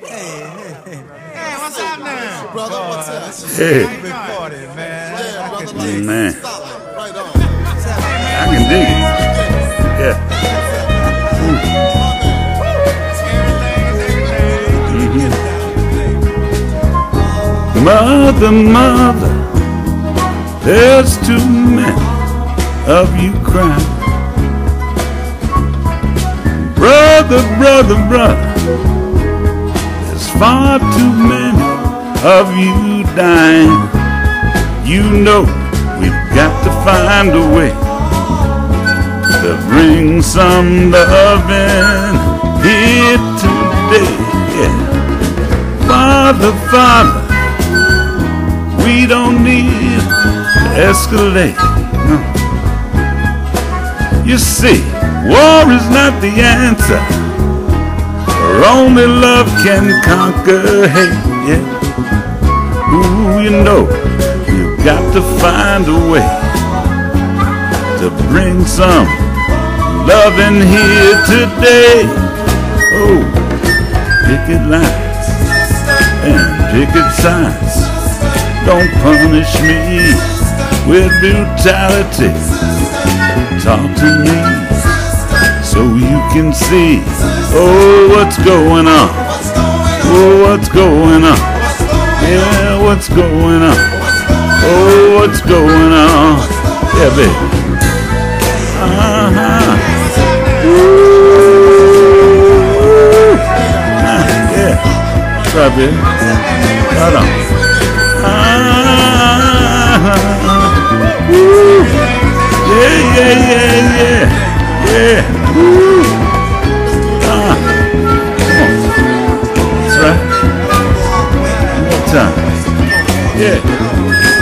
Hey, hey hey, what's up now? Brother, what's up? Hey, Big party, man. Yeah, brother. man, Solid. Right on. I can dig it. Yeah. Mm-hmm. Mother, mother, there's too many of you crying. Brother, brother, brother, there's far too many of you dying. You know we've got to find a way to bring some loving here today. Yeah. Father, Father, we don't need to escalate. No. You see, war is not the answer. For only love can conquer hate. Yeah. Ooh, you know, you've got to find a way to bring some love in here today. Oh, picket lines and picket signs. Don't punish me with brutality. Talk to me so you can see. Oh, what's going on? Oh, what's going on? Yeah, what's going on? Oh, what's going on? Yeah, baby. Uh-huh. Ooh. Ah, yeah. Right, baby. Right on.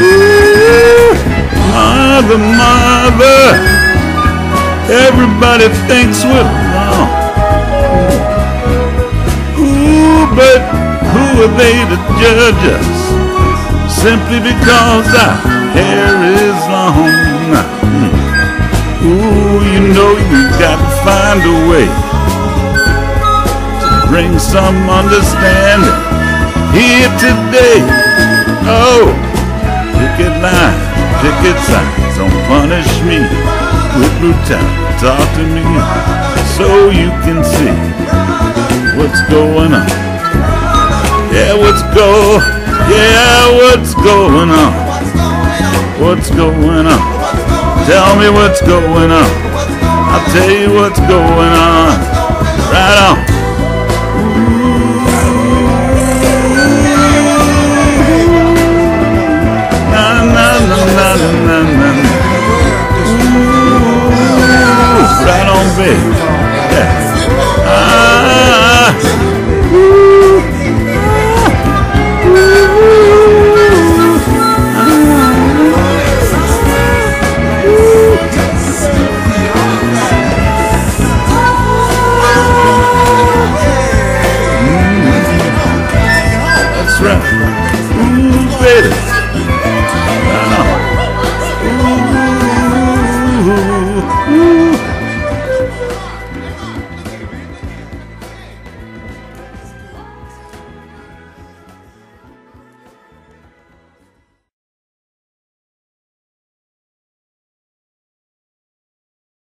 Woo. Mother, mother. Everybody thinks we're wrong. Ooh, but who are they to judge us? Simply because our hair is long. Ooh, you know you got to find a way to bring some understanding here today. Oh, picket sign, don't punish me with brutality. Talk to me so you can see what's going on. Yeah, what's go? Yeah, what's going on? What's going on? Tell me what's going on. I'll tell you what's going on. Right on. baby. Ooh, ooh, ooh.